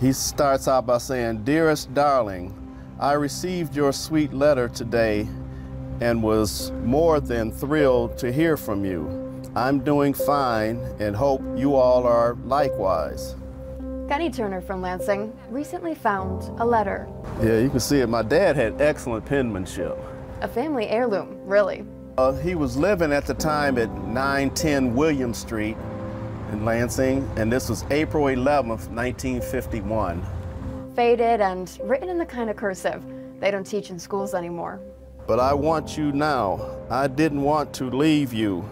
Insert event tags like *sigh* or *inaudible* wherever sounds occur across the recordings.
He starts out by saying, Dearest darling, I received your sweet letter today and was more than thrilled to hear from you. I'm doing fine and hope you all are likewise. Kenny Turner from Lansing recently found a letter. Yeah, you can see it. My dad had excellent penmanship. A family heirloom, really. Uh, he was living at the time at 910 William Street in Lansing, and this was April 11th, 1951. Faded and written in the kind of cursive they don't teach in schools anymore. But I want you now. I didn't want to leave you.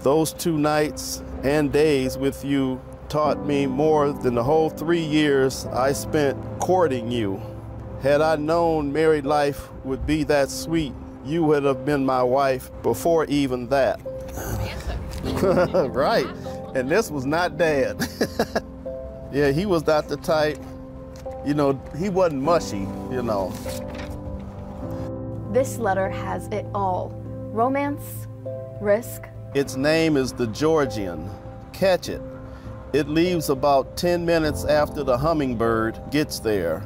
Those two nights and days with you taught me more than the whole three years I spent courting you. Had I known married life would be that sweet, you would have been my wife before even that. *laughs* right. And this was not dad. *laughs* yeah, he was not the type, you know, he wasn't mushy, you know. This letter has it all romance, risk. Its name is the Georgian. Catch it. It leaves about 10 minutes after the hummingbird gets there.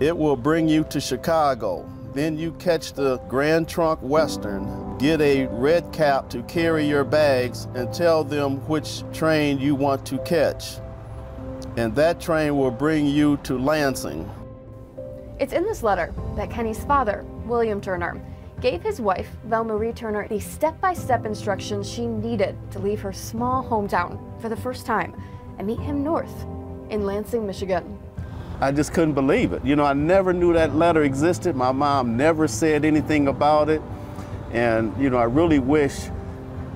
It will bring you to Chicago. Then you catch the Grand Trunk Western, get a red cap to carry your bags, and tell them which train you want to catch. And that train will bring you to Lansing. It's in this letter that Kenny's father, William Turner, gave his wife, Marie Turner, the step-by-step instructions she needed to leave her small hometown for the first time and meet him north in Lansing, Michigan. I just couldn't believe it. You know, I never knew that letter existed. My mom never said anything about it. And, you know, I really wish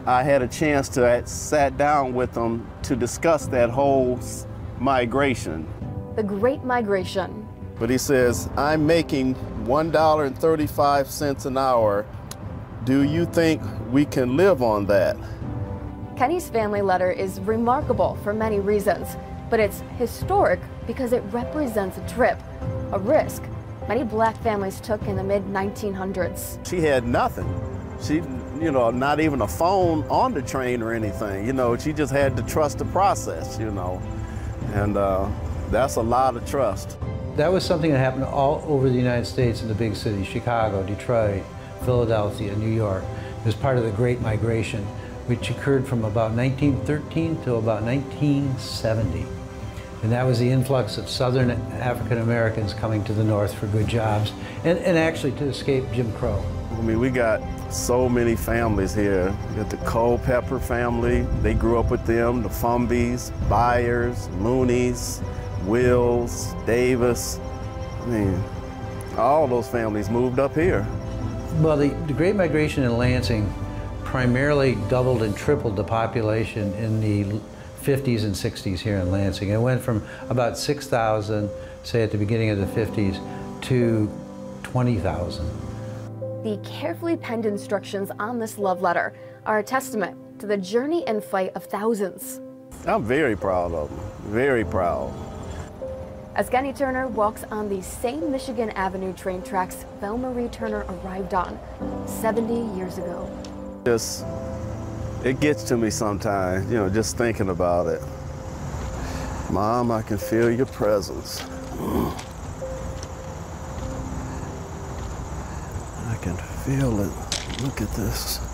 I had a chance to have sat down with them to discuss that whole migration. The Great Migration. But he says, I'm making $1.35 an hour. Do you think we can live on that? Kenny's family letter is remarkable for many reasons, but it's historic because it represents a trip, a risk many black families took in the mid 1900s. She had nothing. She, you know, not even a phone on the train or anything. You know, she just had to trust the process, you know, and uh, that's a lot of trust. That was something that happened all over the United States in the big cities, Chicago, Detroit, Philadelphia, New York. It was part of the Great Migration, which occurred from about 1913 to about 1970. And that was the influx of Southern African Americans coming to the North for good jobs and, and actually to escape Jim Crow. I mean, we got so many families here. We got the Culpepper family, they grew up with them, the Fumbies, Byers, Moonies, Wills, Davis. I mean, all those families moved up here. Well, the, the Great Migration in Lansing primarily doubled and tripled the population in the 50s and 60s here in Lansing. It went from about 6,000, say at the beginning of the 50s, to 20,000. The carefully penned instructions on this love letter are a testament to the journey and fight of thousands. I'm very proud of them, very proud. As Kenny Turner walks on the same Michigan Avenue train tracks Belle Marie Turner arrived on 70 years ago. Just, it gets to me sometimes, you know, just thinking about it. Mom, I can feel your presence. I can feel it. Look at this.